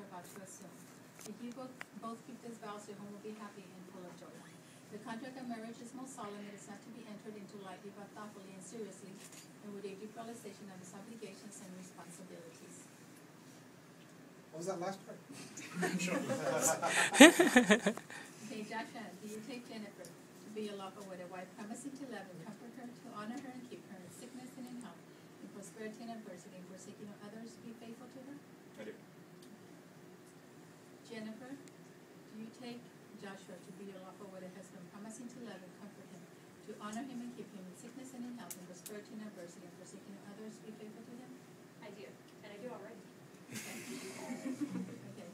you're about to assume. If you both, both keep this vow, your home will be happy and full of joy. The contract of marriage is most solemn, it is not to be entered into lightly but thoughtfully and seriously, and with a due realization of its obligations and responsibilities. What was that last part? Okay, Joshua, do you take Jennifer to be your lawful wedded wife, promising to love and comfort her, to honor her and keep her in sickness and in health, in prosperity and adversity, and forsaking of others, be faithful to her? I do. Jennifer, do you take Joshua to be your lawful wedded husband, promising to love and comfort him, to honor him and keep him in sickness and in health, in prosperity and adversity, and forsaking of others, be faithful to him? I do, and I do already. Okay. Okay.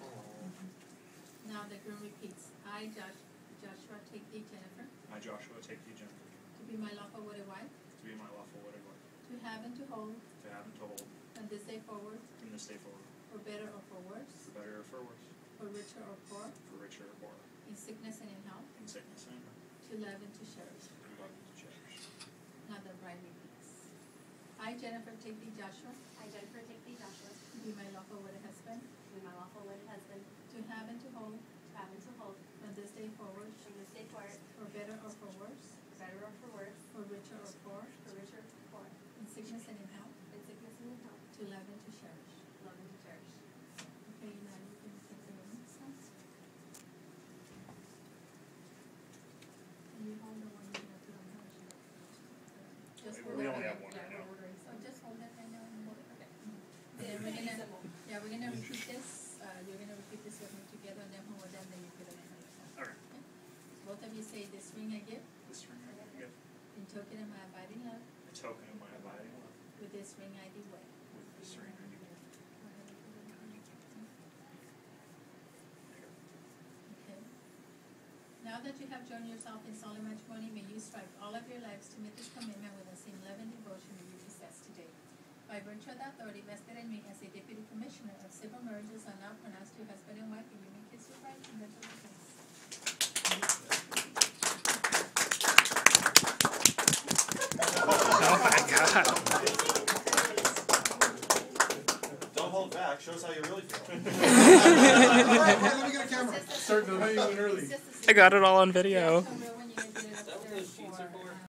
Now the groom repeats, I, Josh, Joshua, take thee, Jennifer, I, Joshua, take thee, Jennifer, to be my lawful wedded wife, to be my lawful wedded wife, to have and to hold, to have and to hold. From this day forward, from this day forward, for better or for worse, for better or for worse, for richer or poor, for richer or poorer, in sickness and in health, in sickness and in health, to love and to cherish. to love and to cherish. Now the bride repeats. I, Jennifer, take thee, Joshua, I, Jennifer, take thee, Joshua, be my lawful wedded husband, be my lawful wedded husband, to have and to hold, to have and to hold, from this day forward, from this day forward, for better or for worse, for better or for worse, for richer or poor, for richer or for poor, in sickness and in health, in sickness and in health, to love and to cherish. to love and to cherish. Okay, now you can take the rings. And you hold the one you're gonna put on her. Just We- hold we it. only have Yeah, one right now. we're ordering, so just hold it right now and hold it, okay. Okay. Then we're gonna, yeah, we're gonna repeat this, uh, you're gonna repeat this with me together, and then when we're done, then you put it in yourself. Alright. Both of you say, this ring I give, This ring I give, in token of my abiding love, a token of my abiding love, with this ring I do wed. with this ring I do wed. Okay. Now that you have joined yourself in solemn matrimony, may you strive all of your lives to make this commitment with the same love and devotion that you possess today. By virtue authority vested in me as a deputy commissioner of civil marriages, I now pronounce you husband and wife, you may kiss your bride. Congratulations. Oh my god. Don't hold back. Show us how you really feel. All right, let me get a camera. It's just a- Starting the honeymoon early. it's just a I got it all on video. Some real